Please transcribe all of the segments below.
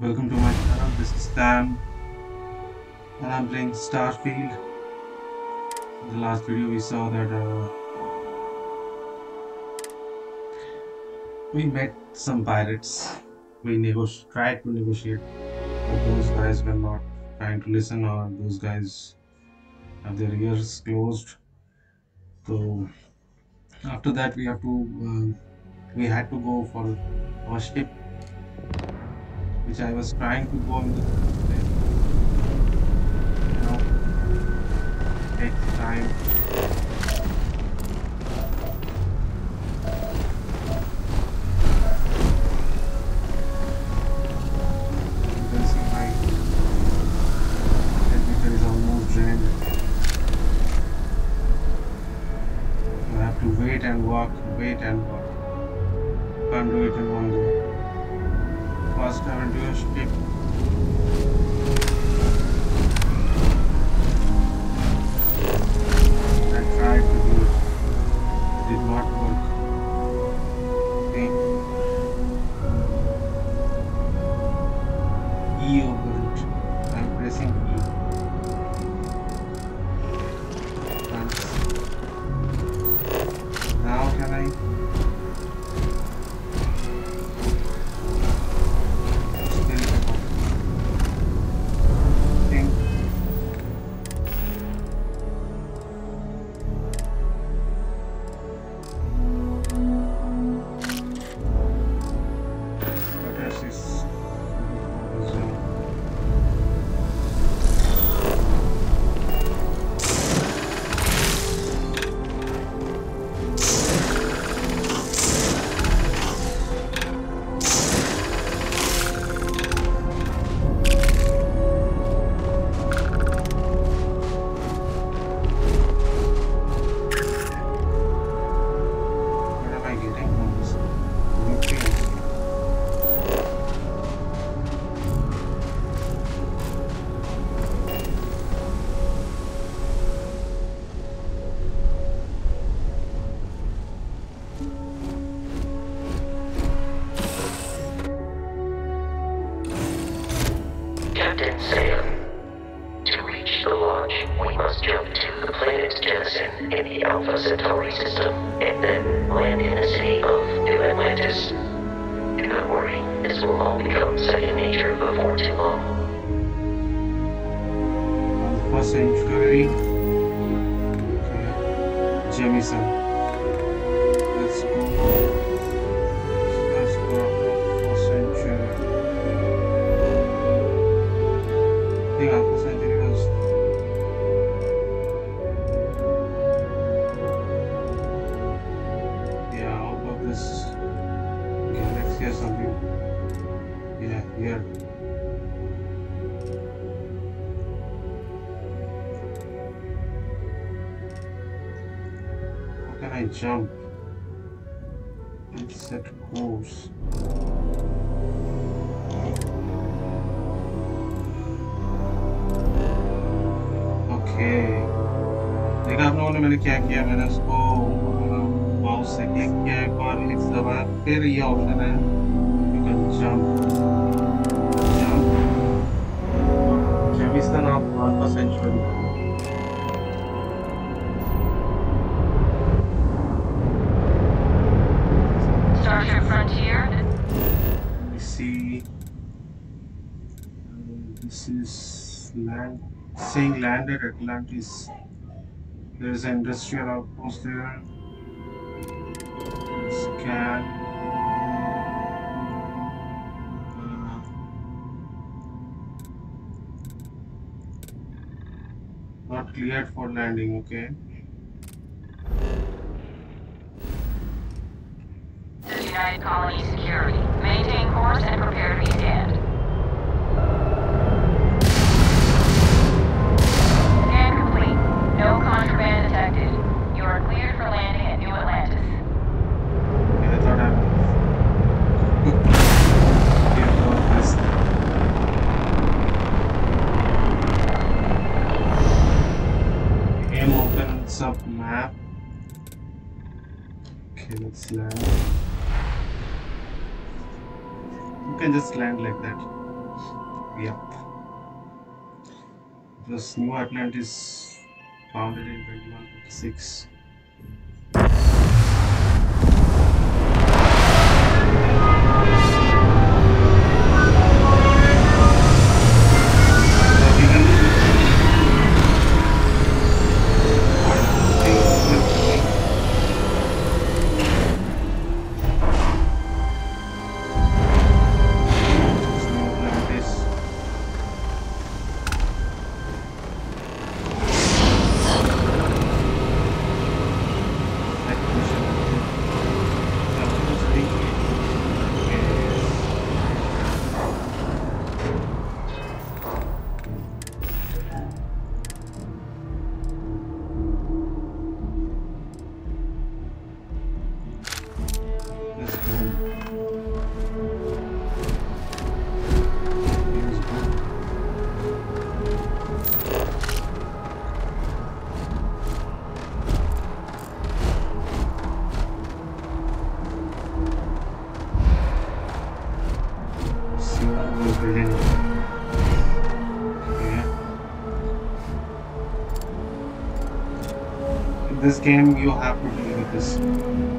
Welcome to my channel. This is Sam, and I'm playing Starfield. In the last video, we saw that uh, we met some pirates. We tried to negotiate, but those guys were not trying to listen, or those guys have their ears closed. So after that, we have to um, we had to go for our ship which I was trying to go in the takes time jump? And set course. मैंने क्या किया मैंने उसको mouse से click किया, एक बार लिख दबाया, फिर ये option land, saying landed Atlantis. There is an industrial outpost there. Scan. Uh, not cleared for landing, okay. Is United Colony land. Like that. Yep. This New Atlantis founded in 2156. This game, you have to deal with this.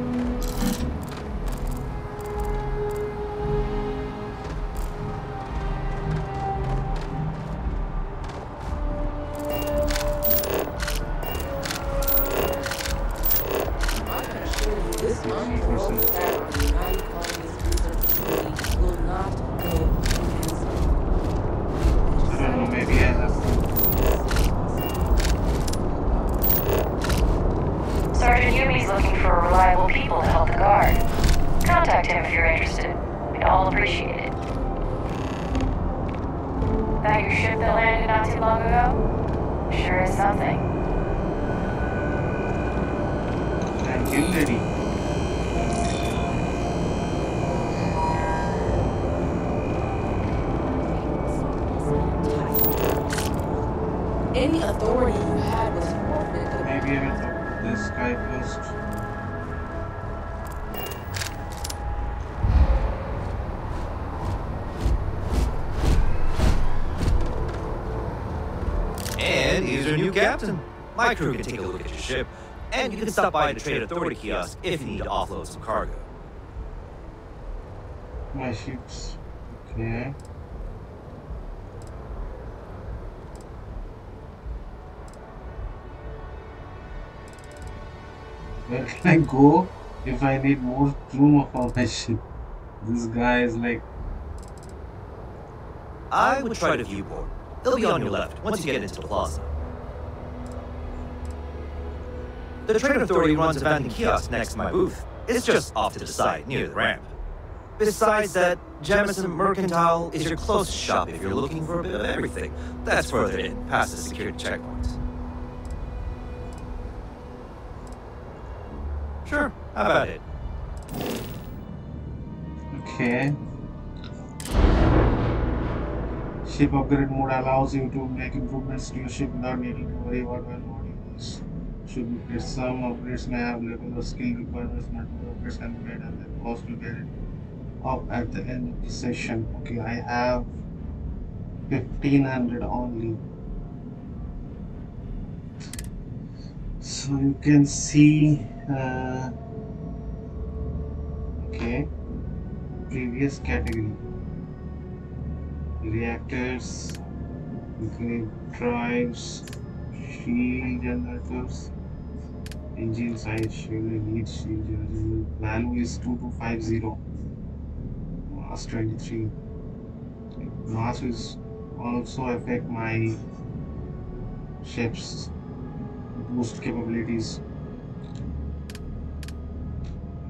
My crew can take a look at your ship, and you can stop by the Trade Authority kiosk if you need to offload some cargo. My ships. Okay. Where can I go if I need more room for my ship? This guy is like, I would try the viewport. It'll be on your left once you get into the plaza. The Trade Authority runs a vending kiosk next to my booth. It's just off to the side, near the ramp. Besides that, Jemison Mercantile is your closest shop if you're looking for a bit of everything. That's further in, past the security checkpoints. Sure, how about it? okay. Ship upgrade mode allows you to make improvements to your ship without needing to worry about modules should be placed. Some upgrades may have level or skill requirements, multiple upgrades can be made and then cost get it up at the end of the session. Okay, I have 1500 only. So you can see, uh, okay, previous category reactors, nuclear drives, shield generators, engine size, shield, lead shield. Value is 2250, mass 23. Mass is also affect my ship's boost capabilities.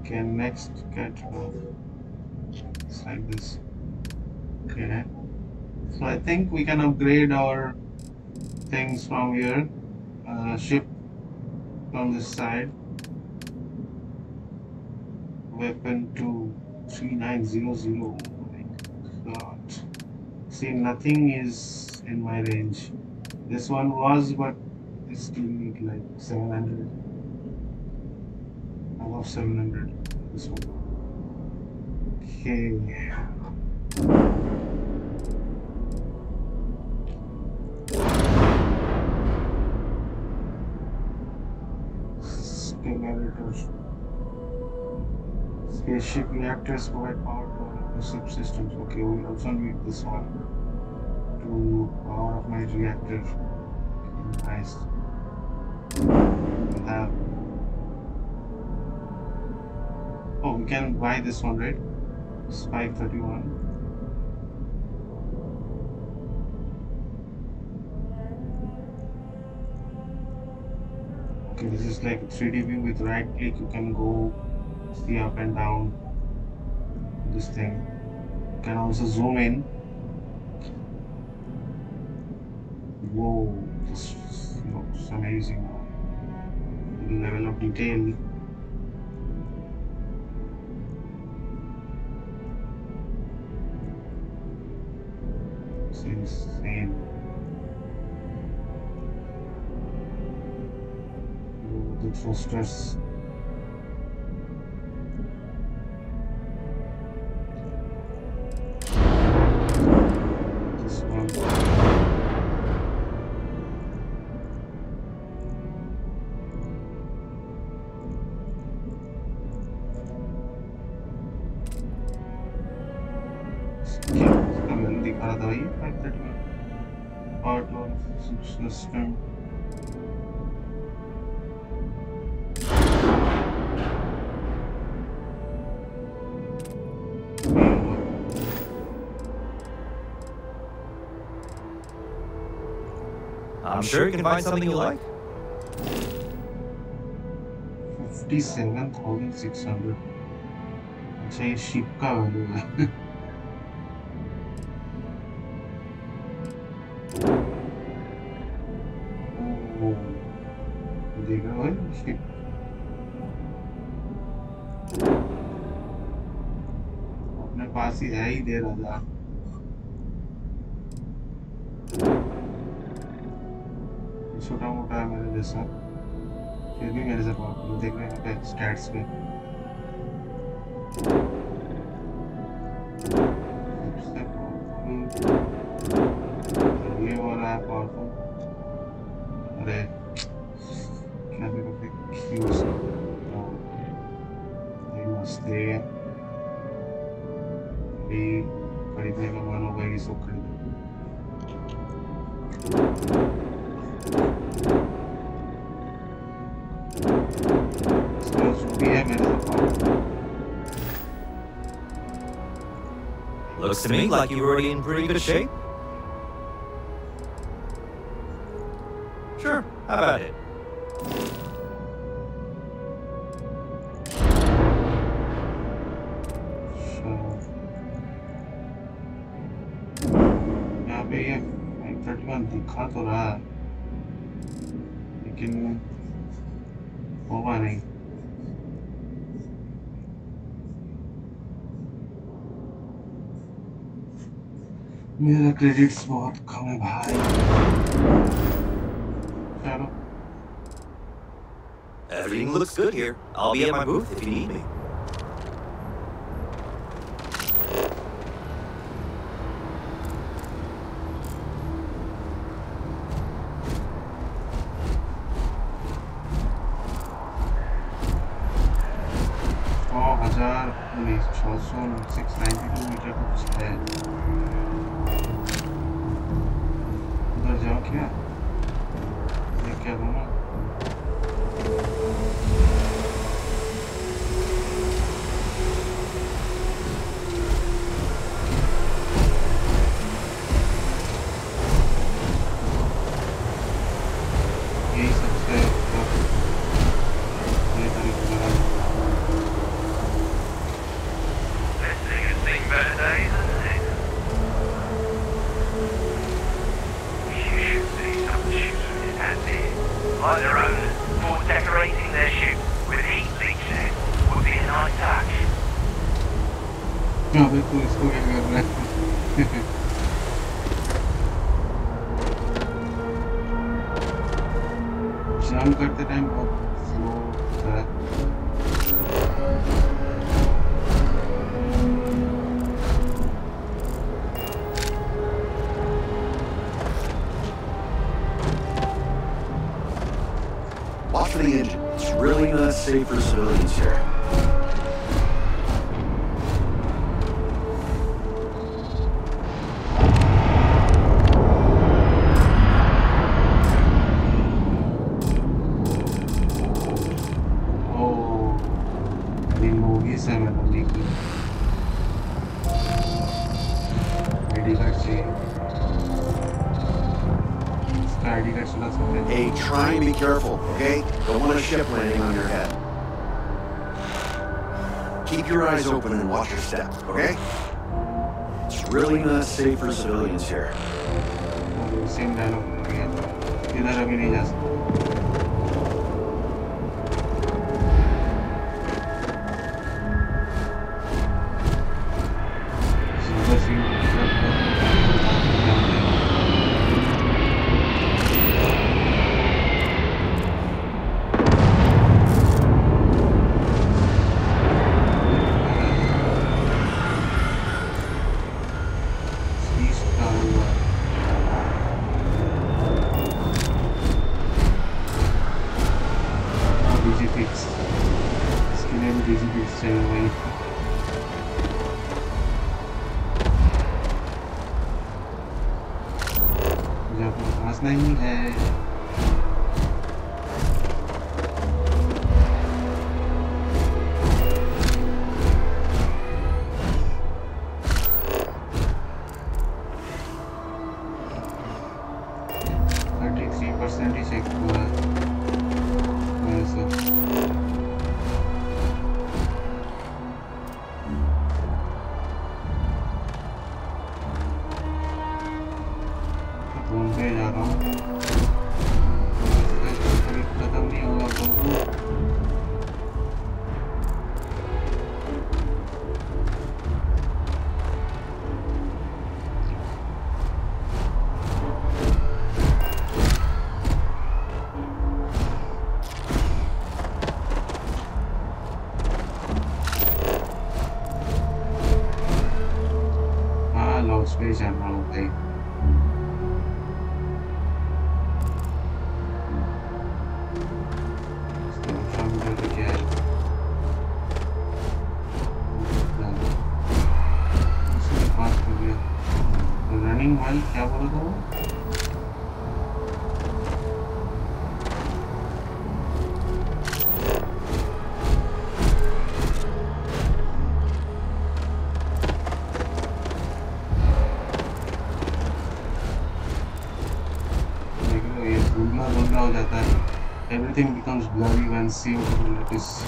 Okay, next catalog. It's like this. Okay. So I think we can upgrade our things from here. Uh, ship from this side. Weapon to 3900. Oh. See, nothing is in my range. This one was, but I still need like 700. Above 700. This one. Okay. Reactor. Spaceship reactors provide power to subsystems. Okay, we will also need this one to power up my reactor. Okay, nice. We'll have. Oh, we can buy this one, right? It's 531. Okay, this is like 3D view with right click. You can go see up and down this thing. You can also zoom in. Whoa, this looks amazing. Level of detail. It's insane. The thrusters. I'm sure you can find something you like. Fifty seven thousand six hundred अच्छा ये ship का value है ओ, देख रहे हो भाई ship अपने पास ही है ही दे रहा छोटा मोटा है मेरे जैसा। फिर भी मेरे से पावरफुल देख रहे हैं स्टैट्स पे। है खरीदने का मन होगा ये सब खरीदो। To me like you're already in pretty good shape. Sure, how about it? मेरा क्रेडिट्स बहुत कम है भाई चलो Everything looks good here. I'll be at my booth if you need me. अबे है? करते time Now you can see what it is.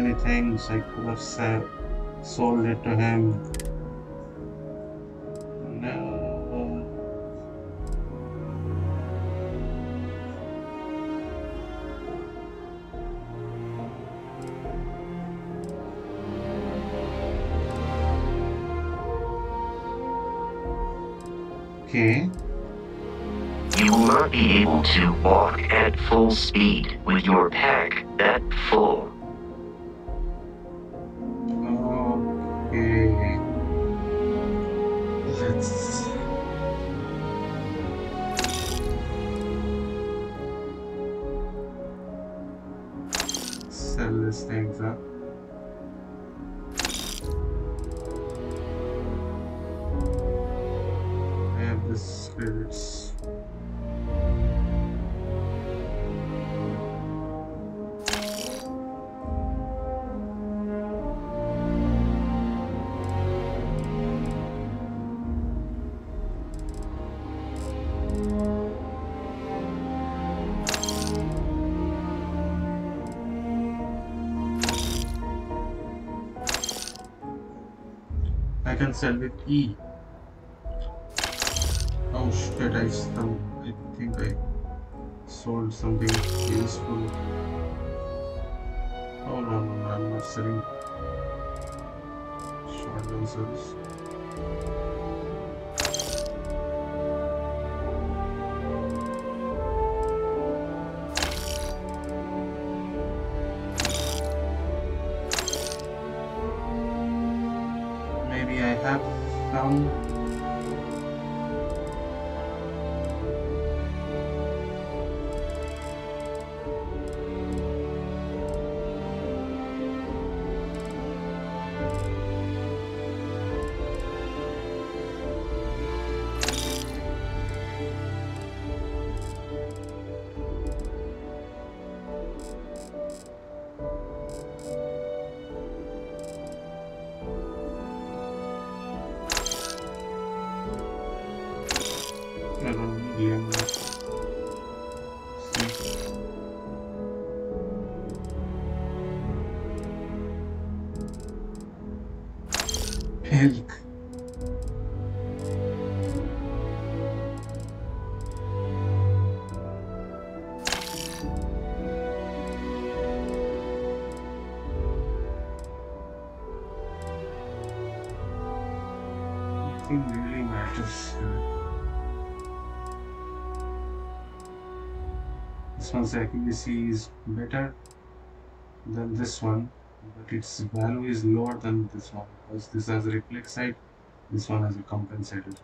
many things I could have said, sold it to him. No. Okay. You will not be able to walk at full speed with your pack that full. Can sell with E. This one's accuracy is better than this one, but its value is lower than this one because this has a reflex sight, this one has a compensated.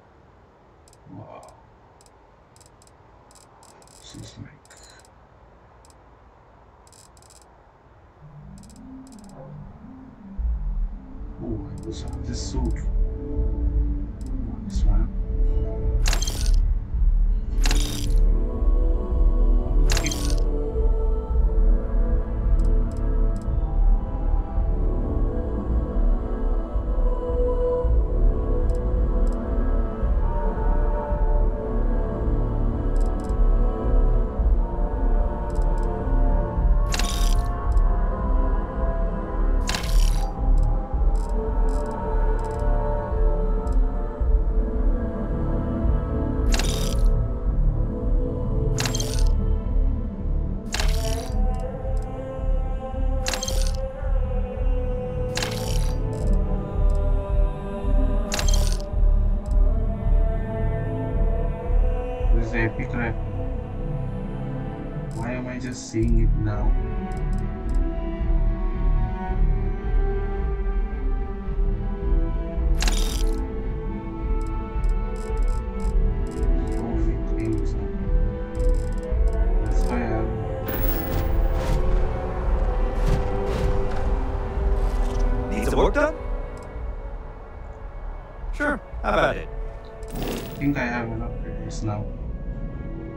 Why am I just seeing it now? So many things. That's why I'm Need some work done? Sure, how about it? I think I have enough credits now.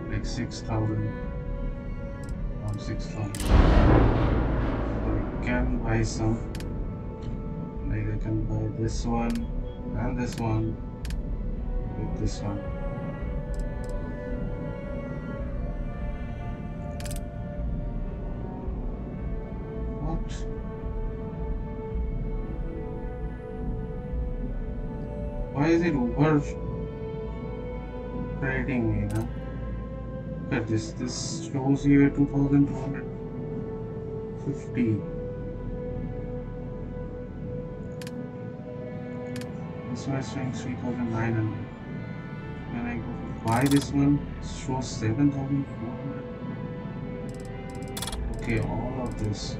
Like 6,000. 6,000. So I can buy some. Like I can buy this one and this one with this one. What? Why is it over rating me, huh? Look at this. This shows you 2250. This one is showing 3900. When I go to buy this one, shows 7400. Okay, all of this.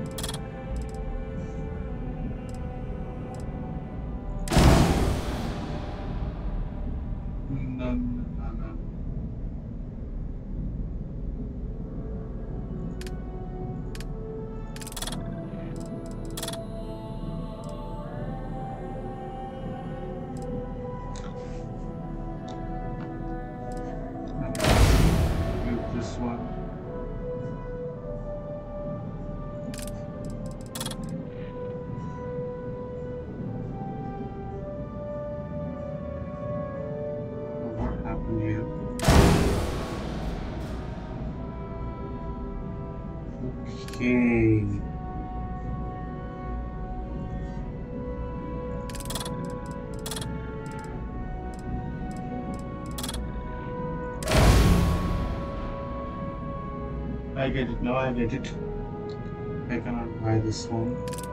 I get it. Now I get it. I cannot buy this one.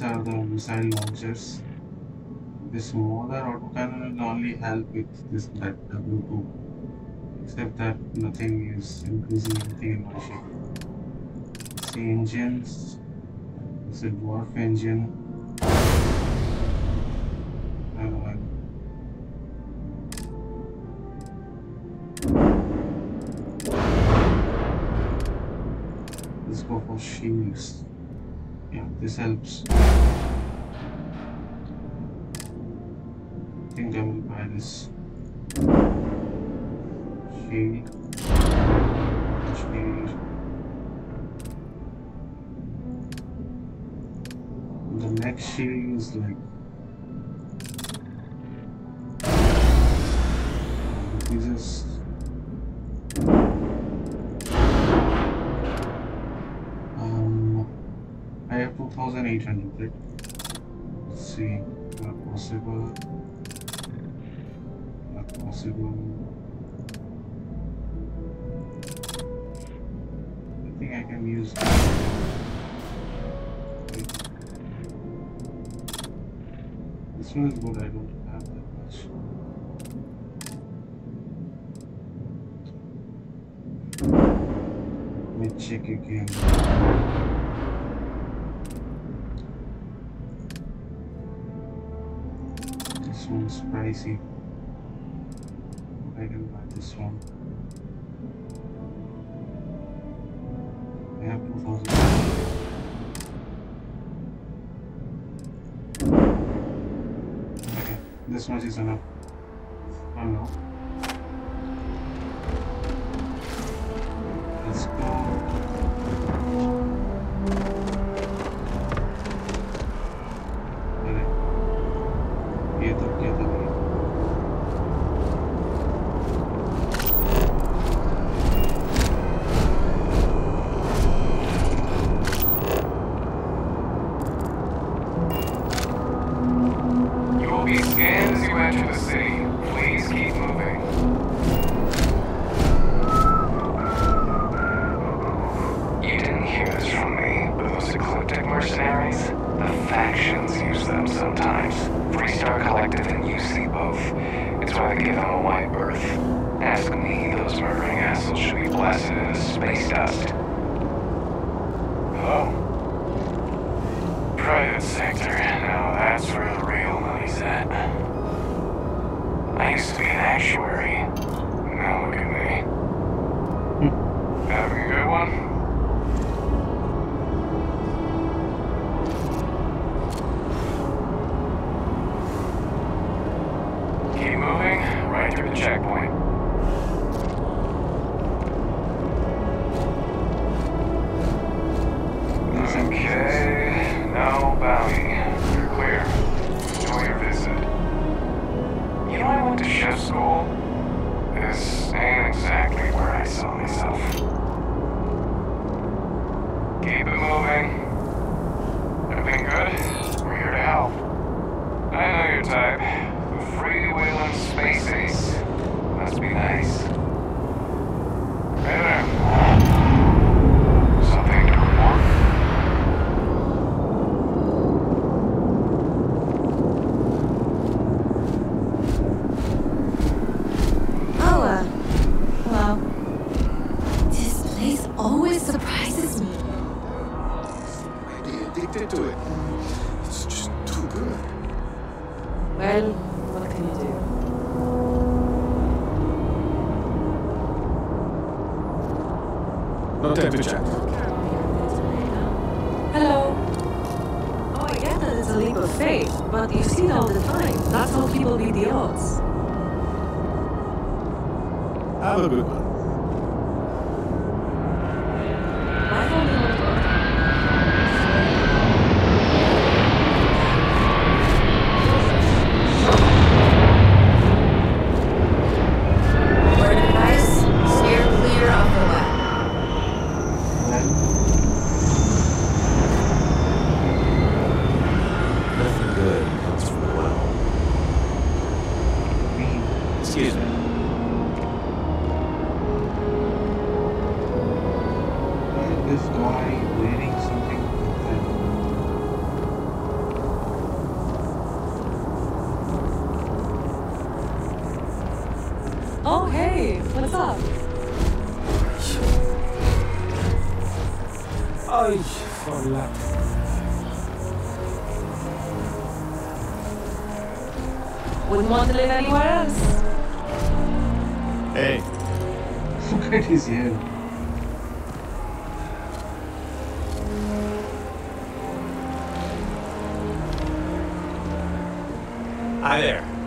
these are the missile launchers. This smaller autocannon will only help with this that W2 except that nothing is increasing anything in my ship see engines it's a dwarf engine. Let's go for shields. Yeah this helps. think I will buy this shield. Shield. The next shield is like Jesus. Um, I have 2,800. Let's see possible not possible I think I can use this one is good I don't have that much. Let me check again. one's pricey. I can buy this one. I have 2000. Okay, this much is enough. live anywhere else. Hey. Where is? Hi there.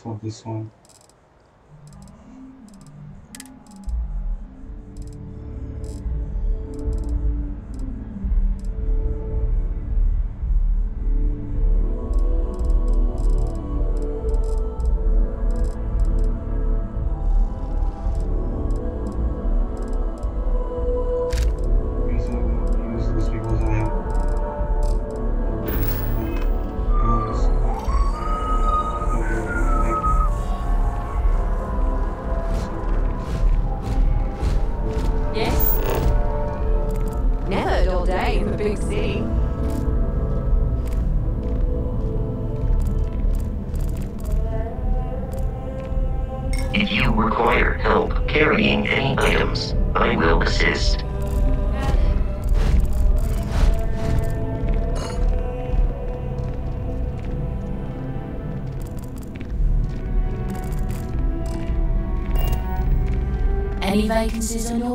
for this one.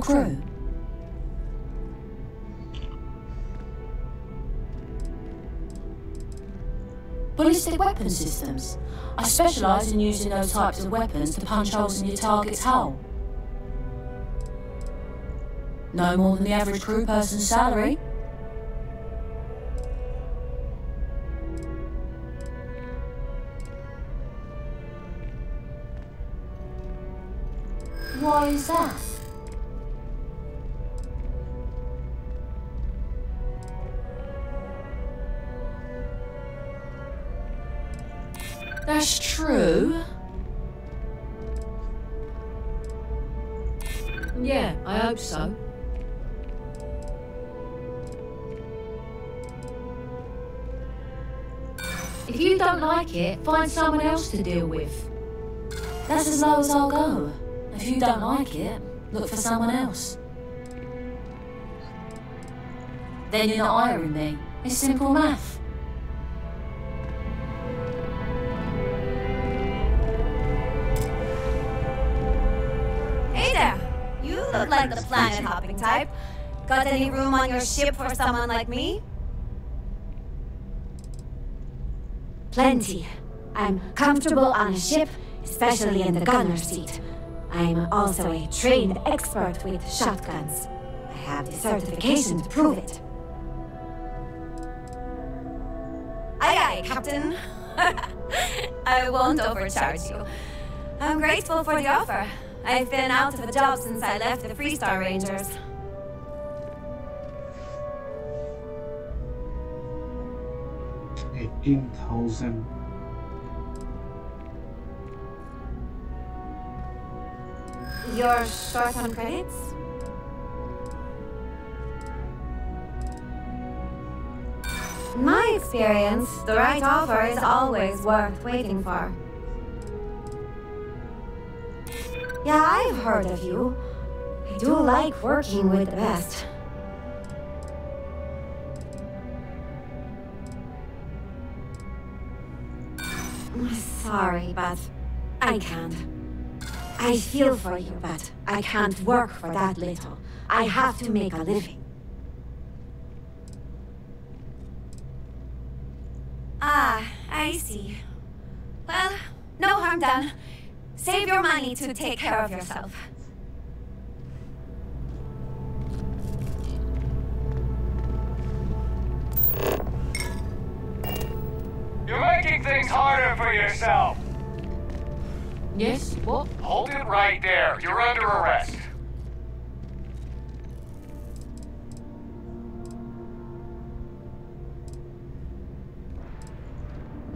crew. Ballistic weapon systems. I specialise in using those types of weapons to punch holes in your target's hull. No more than the average crew person's salary. To deal with. That's as low as I'll go. If you don't like it, look for someone else. Then you're not hiring me. It's simple math. Hey there! You look like the planet hopping type. Got any room on your ship for someone like me? Plenty. I'm comfortable on a ship, especially in the gunner seat. I'm also a trained expert with shotguns. I have the certification to prove it. Aye aye, Captain. I won't overcharge you. I'm grateful for the offer. I've been out of a job since I left the Freestar Rangers. Eighteen thousand. You're short on credits? My experience, the right offer is always worth waiting for. Yeah, I've heard of you. I do like working with the best. Sorry, but I can't. I feel for you, but I can't work for that little. I have to make a living. Ah, I see. Well, no harm done. Save your money to take care of yourself. You're making things harder for yourself. Yes? What? Hold it right there. You're under arrest.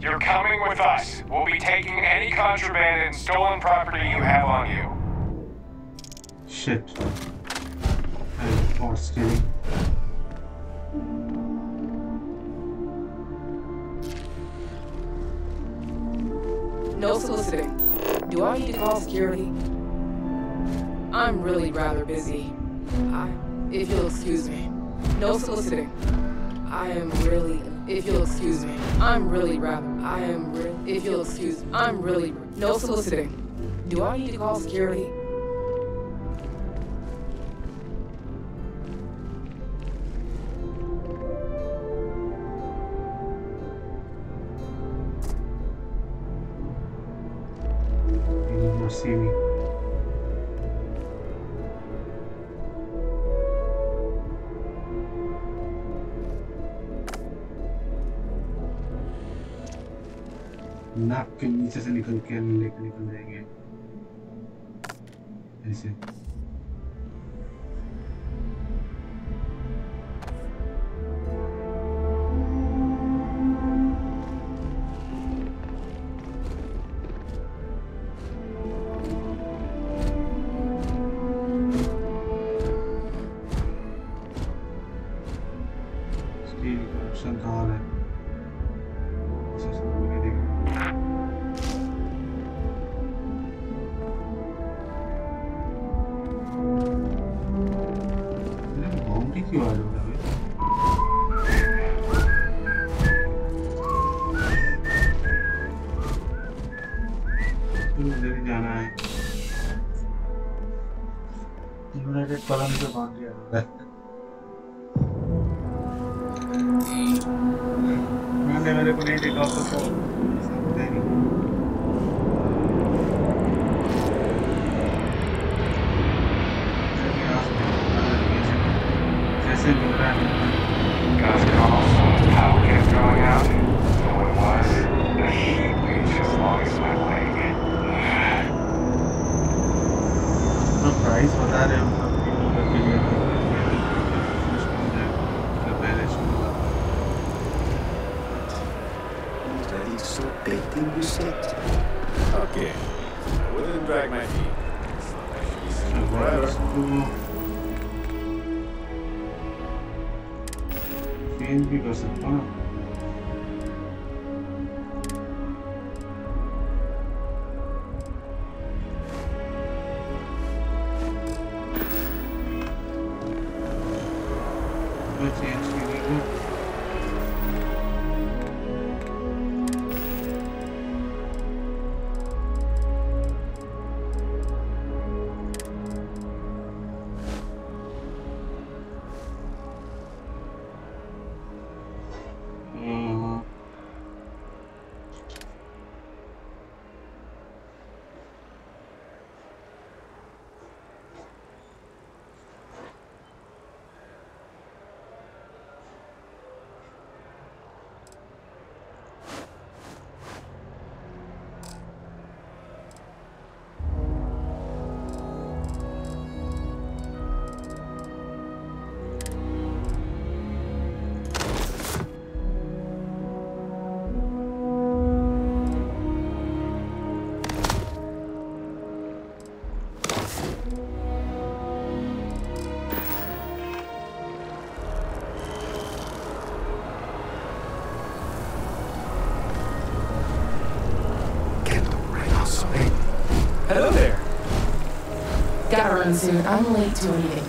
You're coming with us. We'll be taking any contraband and stolen property you have on you. Shit. I got stealing. No soliciting. Do I need to call security? I'm really rather busy. I, if you'll excuse me. No soliciting. I am really, if you'll excuse me. I'm really rather, I am really, if you'll excuse me. I'm really, no soliciting. Do I need to call security? नाक के नीचे से निकल के लेके निकल जाएँगे। ऐसे। single battle. Gotta run soon. I'm late to a meeting.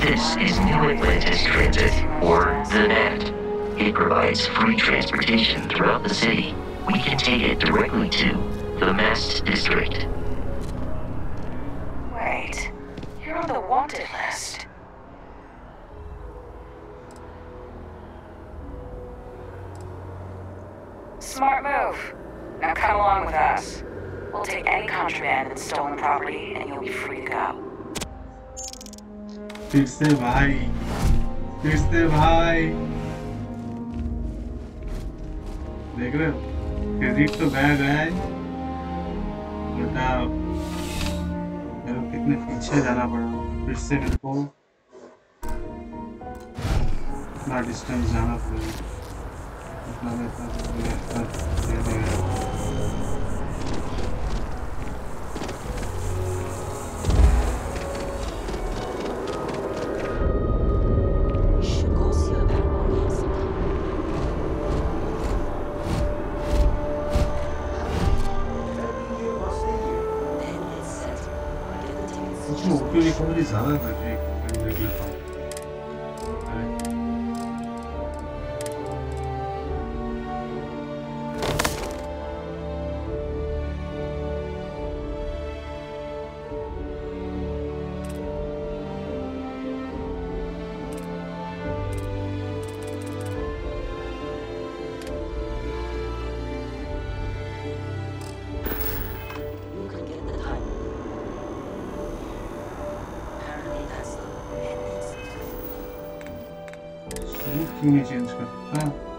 This is New Atlantis Transit, or the NAT. It provides free transportation throughout the city. We can take it directly to the Mast District. Wait, you're on the wanted list. Smart move. Now come along with us. We'll take any contraband and stolen property, and you'll be free to go. फिर से भाई फिर से भाई देख रहे हो? Credit तो गया गया है बेटा मेरे कितने पीछे जाना पड़ा। फिर से मेरे को डिस्टेंस जाना पड़ेगा इतना मेरे 今天先吃，嗯。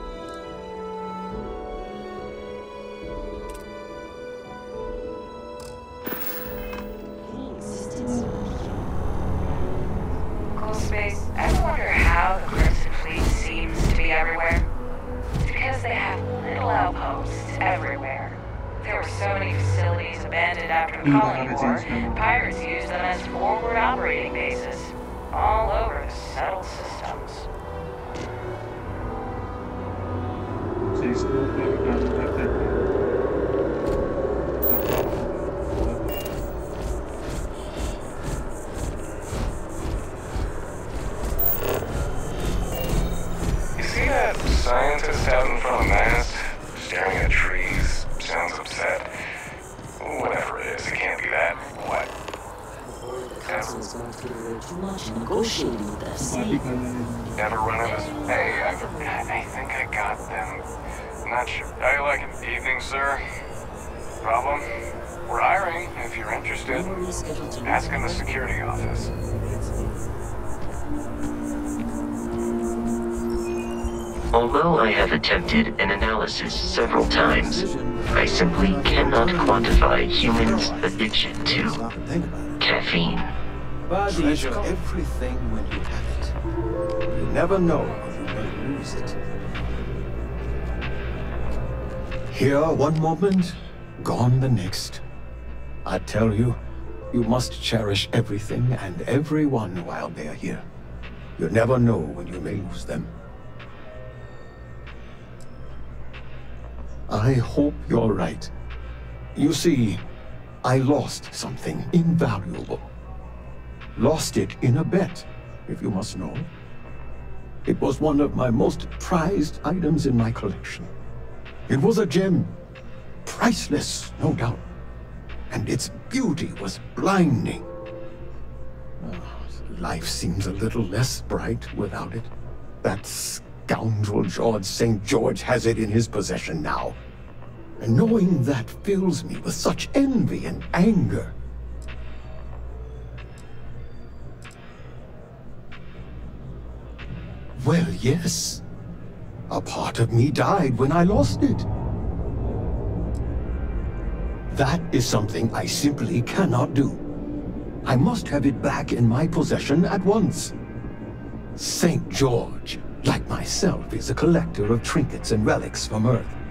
Attempted an analysis several times, I simply cannot quantify humans' addiction to caffeine. Treasure everything when you have it. You never know when you may lose it. Here one moment, gone the next. I tell you, you must cherish everything and everyone while they are here. You never know when you may lose them. I hope you're right. You see, I lost something invaluable. Lost it in a bet, if you must know. It was one of my most prized items in my collection. It was a gem. Priceless, no doubt. And its beauty was blinding. Ah, life seems a little less bright without it. That scoundrel George St. George has it in his possession now. And knowing that fills me with such envy and anger. Well, yes. A part of me died when I lost it. That is something I simply cannot do. I must have it back in my possession at once. St. George, like myself, is a collector of trinkets and relics from Earth.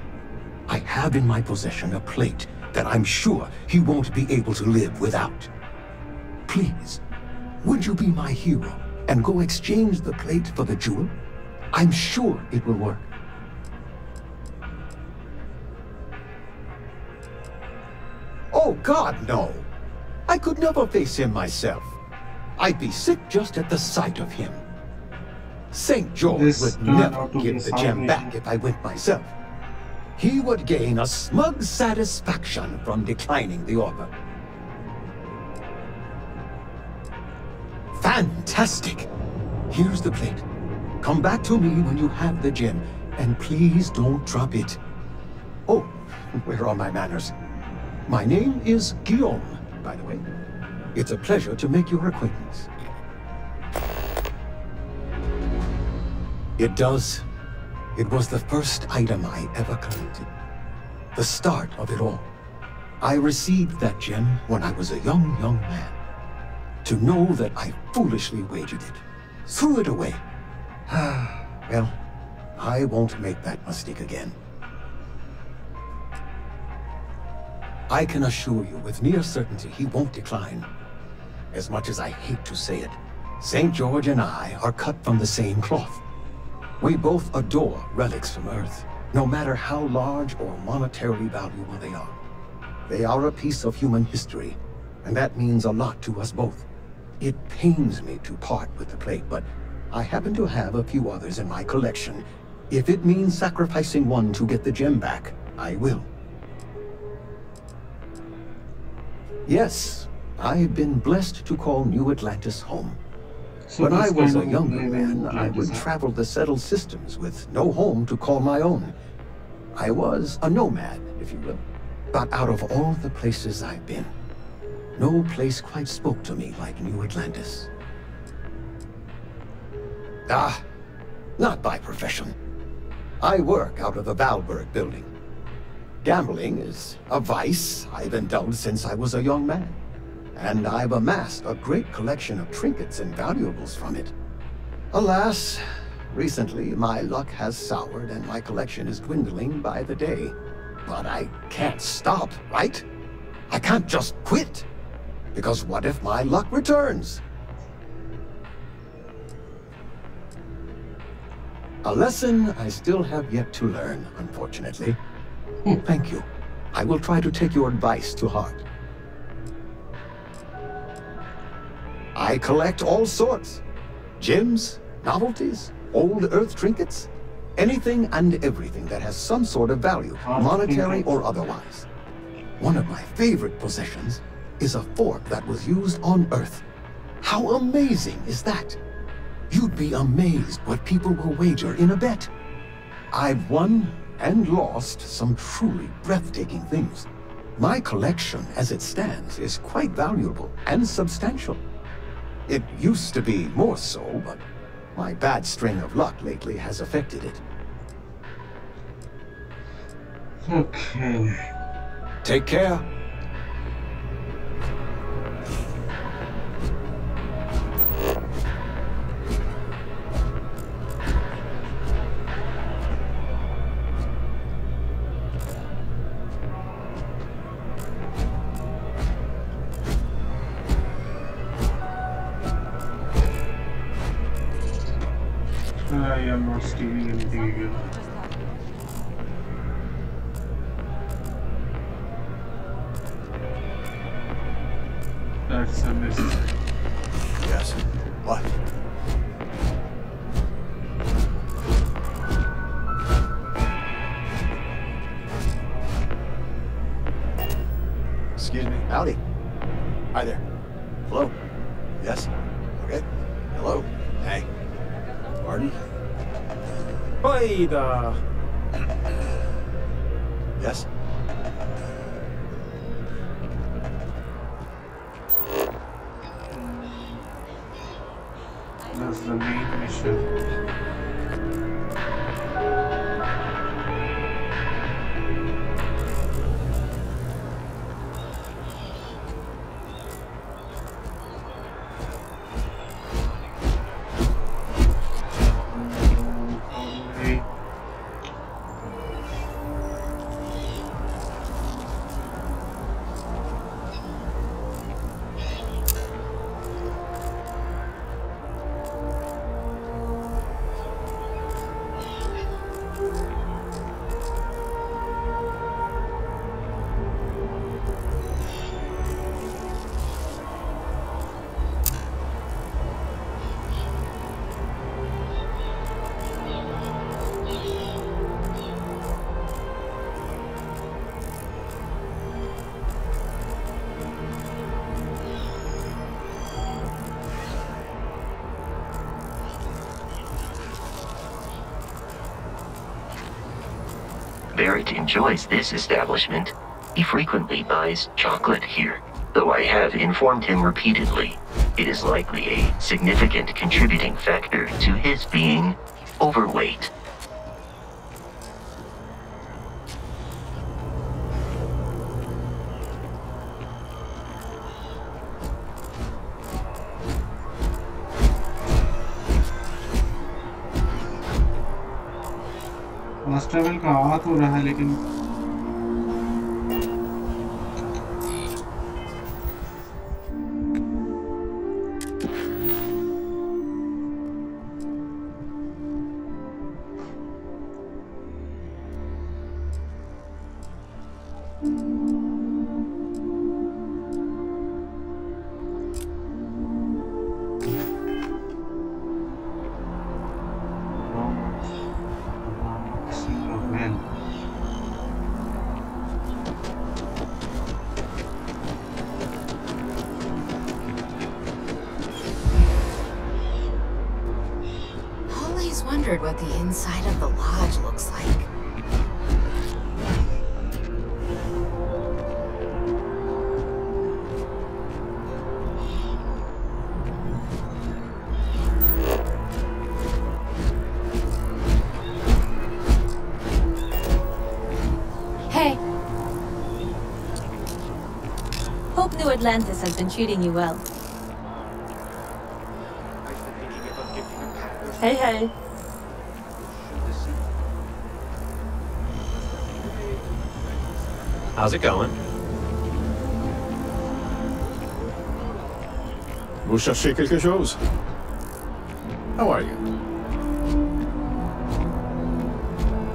I have in my possession a plate that I'm sure he won't be able to live without. Please, would you be my hero and go exchange the plate for the jewel? I'm sure it will work. Oh God, no! I could never face him myself. I'd be sick just at the sight of him. St. George This would never give the gem back if I went myself. He would gain a smug satisfaction from declining the offer. Fantastic! Here's the plate. Come back to me when you have the gem, and please don't drop it. Oh, where are my manners? My name is Guillaume, by the way. It's a pleasure to make your acquaintance. It does. It was the first item I ever collected. The start of it all. I received that gem when I was a young, young man. To know that I foolishly wagered it, threw it away. well, I won't make that mistake again. I can assure you with near certainty he won't decline. As much as I hate to say it, St. George and I are cut from the same cloth. We both adore relics from Earth, no matter how large or monetarily valuable they are. They are a piece of human history, and that means a lot to us both. It pains me to part with the plate, but I happen to have a few others in my collection. If it means sacrificing one to get the gem back, I will. Yes, I've been blessed to call New Atlantis home. When I was a younger man, I would travel the settled systems with no home to call my own. I was a nomad, if you will. But out of all the places I've been, no place quite spoke to me like New Atlantis. Ah, not by profession. I work out of the Valberg building. Gambling is a vice I've indulged since I was a young man. And I've amassed a great collection of trinkets and valuables from it. Alas, recently my luck has soured and my collection is dwindling by the day. But I can't stop, right? I can't just quit. Because what if my luck returns? A lesson I still have yet to learn, unfortunately. Hmm. Thank you. I will try to take your advice to heart. I collect all sorts. Gems, novelties, old earth trinkets, anything and everything that has some sort of value, monetary or otherwise. One of my favorite possessions is a fork that was used on Earth. How amazing is that? You'd be amazed what people will wager in a bet. I've won and lost some truly breathtaking things. My collection, as it stands, is quite valuable and substantial. It used to be more so, but my bad string of luck lately has affected it. Okay. Take care. Barrett enjoys this establishment. He frequently buys chocolate here, though I have informed him repeatedly. It is likely a significant contributing factor to his being overweight. तो रहा है लेकिन Atlantis has been treating you well. Hey, hey. How's it going? Vous cherchez quelque chose? How are you?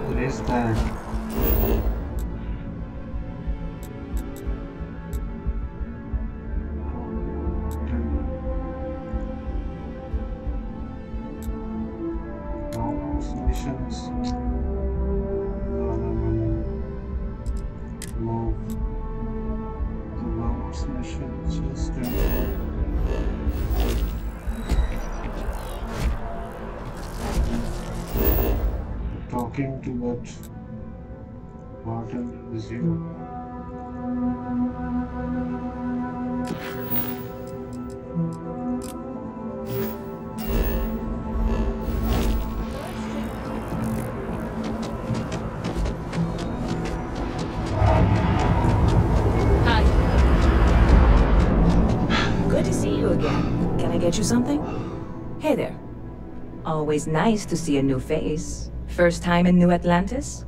What is Always nice to see a new face. First time in New Atlantis?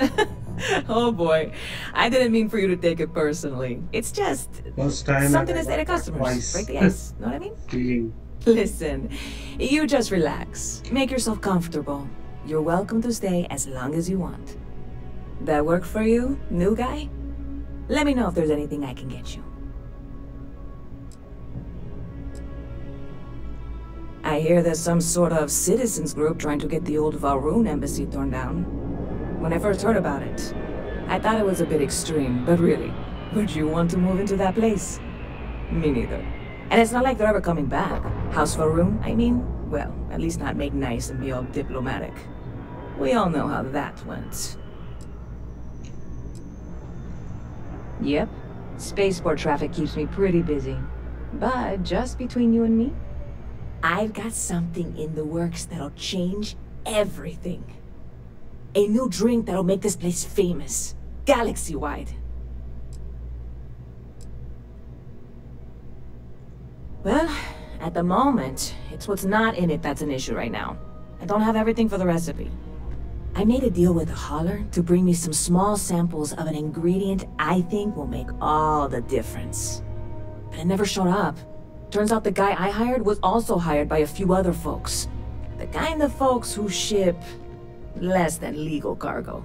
oh boy. I didn't mean for you to take it personally. It's just First time something I to say to customers. twice. Break the ice. know what I mean? Stealing Listen, you just relax. Make yourself comfortable. You're welcome to stay as long as you want. That work for you, new guy? Let me know if there's anything I can get you. I hear there's some sort of citizens group trying to get the old Va'ruun embassy torn down. When I first heard about it, I thought it was a bit extreme, but really, would you want to move into that place? Me neither. And it's not like they're ever coming back. House Va'ruun, I mean? Well, at least not make nice and be all diplomatic. We all know how that went. Yep. Spaceport traffic keeps me pretty busy. But just between you and me, I've got something in the works that'll change everything. A new drink that'll make this place famous. Galaxy-wide. Well, at the moment, it's what's not in it that's an issue right now. I don't have everything for the recipe. I made a deal with a hauler to bring me some small samples of an ingredient I think will make all the difference. But it never showed up. Turns out the guy I hired was also hired by a few other folks. The kind of folks who ship less than legal cargo.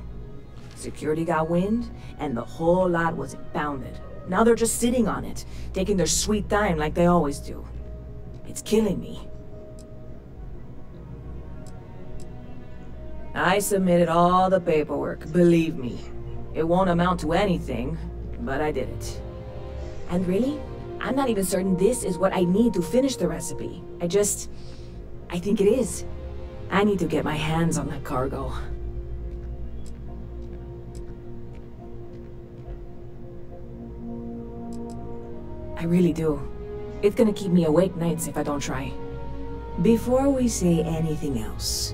Security got wind, and the whole lot was impounded. Now they're just sitting on it, taking their sweet time like they always do. It's killing me. I submitted all the paperwork, believe me. It won't amount to anything, but I did it. And really, I'm not even certain this is what I need to finish the recipe. I just... I think it is. I need to get my hands on that cargo. I really do. It's gonna keep me awake nights if I don't try. Before we say anything else,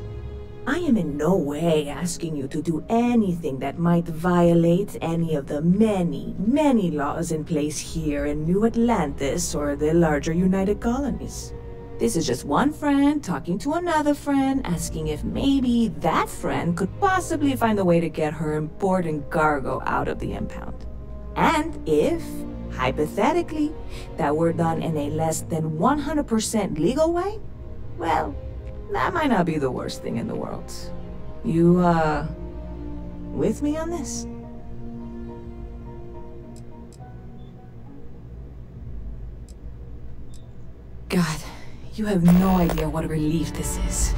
I am in no way asking you to do anything that might violate any of the many, many laws in place here in New Atlantis or the larger United Colonies. This is just one friend talking to another friend, asking if maybe that friend could possibly find a way to get her important cargo out of the impound. And if, hypothetically, that were done in a less than 100% legal way, well, that might not be the worst thing in the world. You, uh, with me on this? God, you have no idea what a relief this is.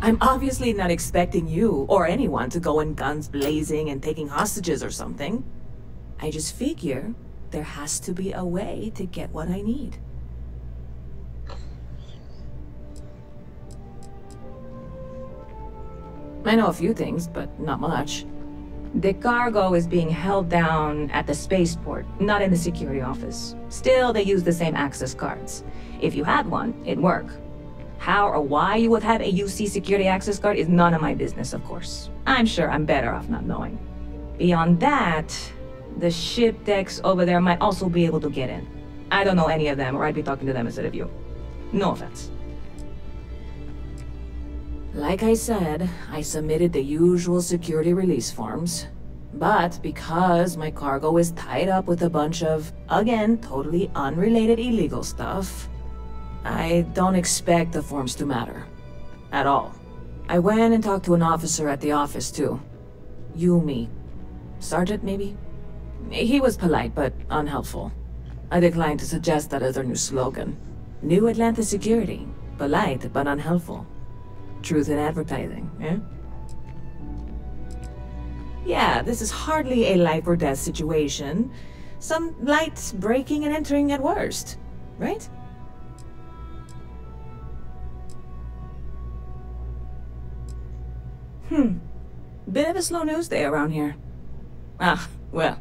I'm obviously not expecting you or anyone to go in guns blazing and taking hostages or something. I just figure there has to be a way to get what I need. I know a few things, but not much. The cargo is being held down at the spaceport, not in the security office. Still, they use the same access cards. If you had one, it'd work. How or why you would have a UC security access card is none of my business, of course. I'm sure I'm better off not knowing. Beyond that, the ship decks over there might also be able to get in. I don't know any of them, or I'd be talking to them instead of you. No offense. Like I said, I submitted the usual security release forms. But because my cargo is tied up with a bunch of, again, totally unrelated illegal stuff, I don't expect the forms to matter. At all. I went and talked to an officer at the office, too. Yumi. Sergeant, maybe? He was polite, but unhelpful. I declined to suggest that as new slogan. New Atlantis Security. Polite, but unhelpful. Truth in advertising, eh? Yeah, this is hardly a life or death situation. Some light breaking and entering at worst, right? Hmm. Bit of a slow news day around here. Ah, well,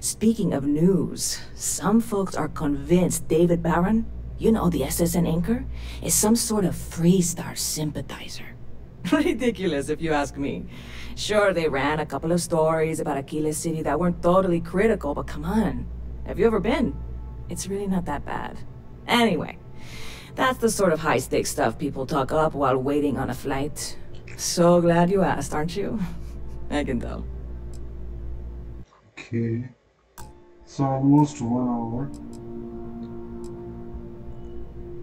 speaking of news, some folks are convinced David Barron, you know, the SSN anchor, is some sort of Freestar sympathizer. Ridiculous, if you ask me. Sure, they ran a couple of stories about Aquila City that weren't totally critical, but come on. Have you ever been? It's really not that bad. Anyway, that's the sort of high-stakes stuff people talk up while waiting on a flight. So glad you asked, aren't you? I can tell. Okay. So almost one hour.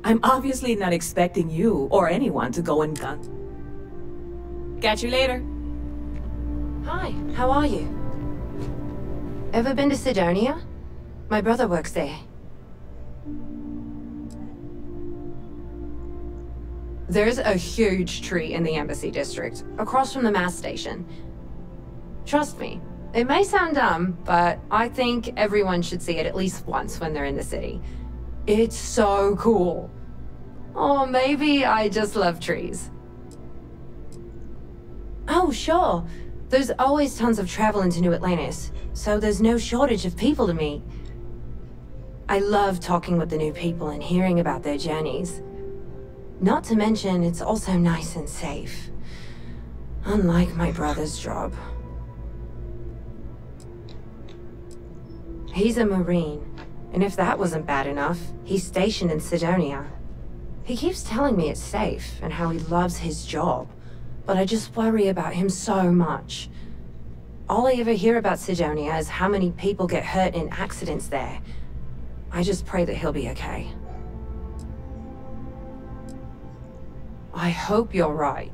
I'm obviously not expecting you or anyone to go and gun. Catch you later. Hi, how are you? Ever been to Cydonia? My brother works there. There's a huge tree in the Embassy District, across from the mass station. Trust me, it may sound dumb, but I think everyone should see it at least once when they're in the city. It's so cool. Or maybe I just love trees. Oh, sure. There's always tons of travel into New Atlantis, so there's no shortage of people to meet. I love talking with the new people and hearing about their journeys. Not to mention, it's also nice and safe. Unlike my brother's job. He's a Marine, and if that wasn't bad enough, he's stationed in Cydonia. He keeps telling me it's safe and how he loves his job, but I just worry about him so much. All I ever hear about Cydonia is how many people get hurt in accidents there. I just pray that he'll be okay. I hope you're right.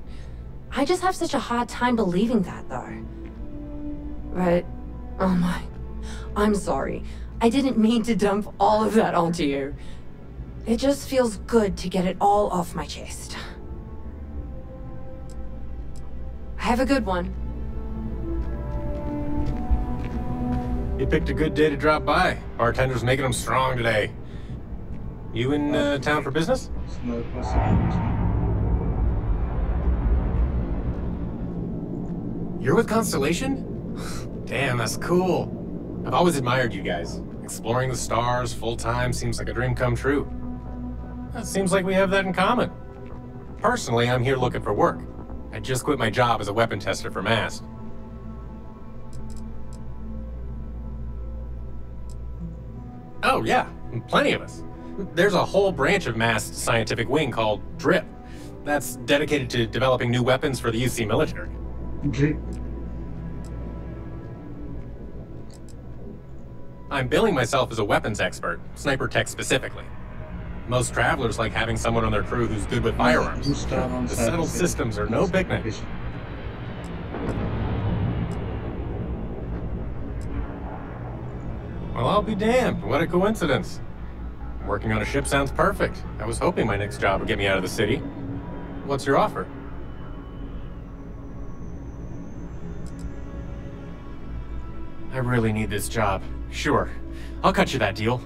I just have such a hard time believing that, though. But, oh my, I'm sorry. I didn't mean to dump all of that onto you. It just feels good to get it all off my chest. I have a good one. You picked a good day to drop by. Bartender's making them strong today. You in uh, town for business? You're with Constellation? Damn, that's cool. I've always admired you guys. Exploring the stars full time seems like a dream come true. It seems like we have that in common. Personally, I'm here looking for work. I just quit my job as a weapon tester for MAST. Oh, yeah, plenty of us. There's a whole branch of MAST's scientific wing called DRIP. That's dedicated to developing new weapons for the UC military. Drip. I'm billing myself as a weapons expert, sniper tech specifically. Most travelers like having someone on their crew who's good with firearms. The settled systems are no picnic. Well, I'll be damned. What a coincidence. Working on a ship sounds perfect. I was hoping my next job would get me out of the city. What's your offer? I really need this job. Sure. I'll cut you that deal.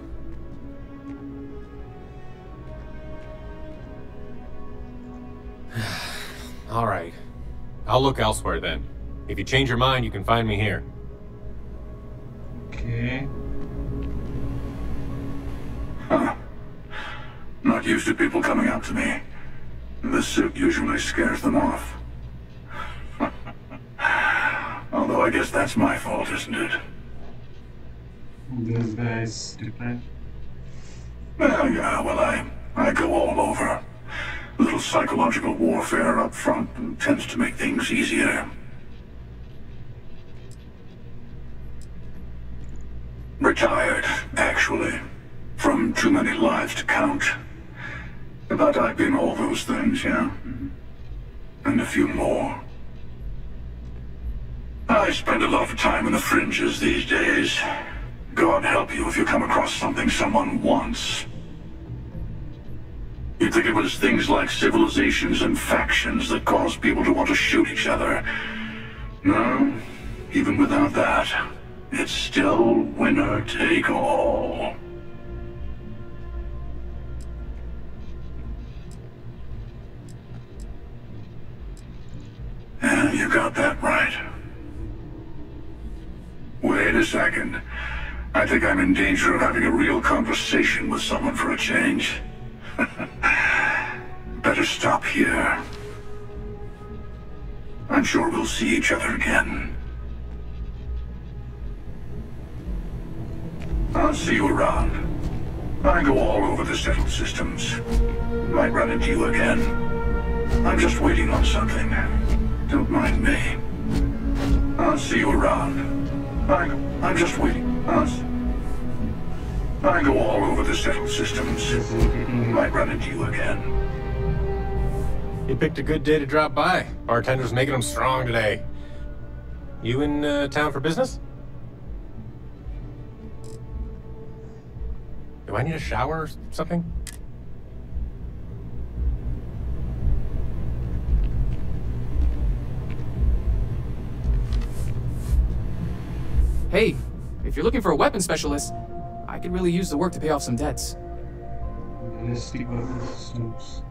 All right. I'll look elsewhere then. If you change your mind, you can find me here. Okay. Not used to people coming up to me. The suit usually scares them off. Although I guess that's my fault, isn't it? This guy's is different. Well, yeah, well, I, I go all over. Little psychological warfare up front and tends to make things easier. Retired, actually. From too many lives to count. But I've been all those things, yeah? And a few more. I spend a lot of time in the fringes these days. God help you if you come across something someone wants. You'd think it was things like civilizations and factions that cause people to want to shoot each other. No, even without that, it's still winner take all. Yeah, you got that right. Wait a second. I think I'm in danger of having a real conversation with someone for a change. Stop here. I'm sure we'll see each other again. I'll see you around. I go all over the settled systems. Might run into you again. I'm just waiting on something. Don't mind me. I'll see you around. I, I'm just waiting. I'll I go all over the settled systems. Might run into you again. You picked a good day to drop by. Bartender's making them strong today. You in uh, town for business? Do I need a shower or something? Hey, if you're looking for a weapon specialist, I could really use the work to pay off some debts. Ballistic weapon systems.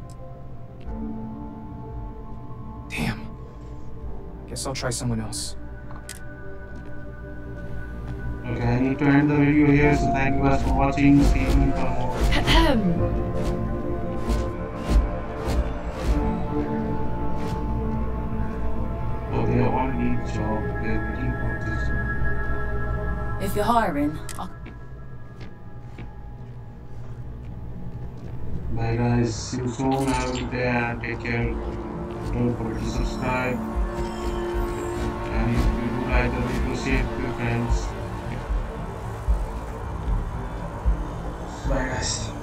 Damn. Guess I'll try someone else. Okay, I need to end the video here, so thank you guys for watching. See you for more. Oh, they all need job. They're waiting for this. If you're hiring, I'll Bye guys, see you soon. Have a good day and take care. Don't forget to subscribe. And if you do like the video, share with your friends. Bye guys.